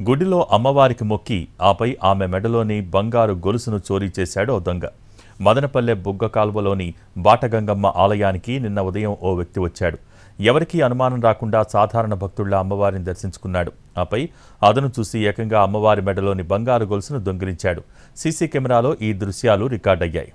గుడిలో అమ్మవారికి మొక్కి ఆపై ఆమె మెడలోని బంగారు గొలుసును చోరీ చేశాడు దొంగ. మదనపల్లె బుగ్గ కాల్వలోని బాటగంగమ్మ ఆలయానికి నిన్న ఉదయం ఓ వ్యక్తి వచ్చాడు. ఎవరికీ అనుమానం రాకుండా సాధారణ భక్తుళ్ళ అమ్మవారిని దర్శించుకున్నాడు. ఆపై అదను చూసి ఏకంగా అమ్మవారి మెడలోని బంగారు గొలుసును దొంగిలించాడు. సీసీ కెమెరాలో ఈ దృశ్యాలు రికార్డయ్యాయి.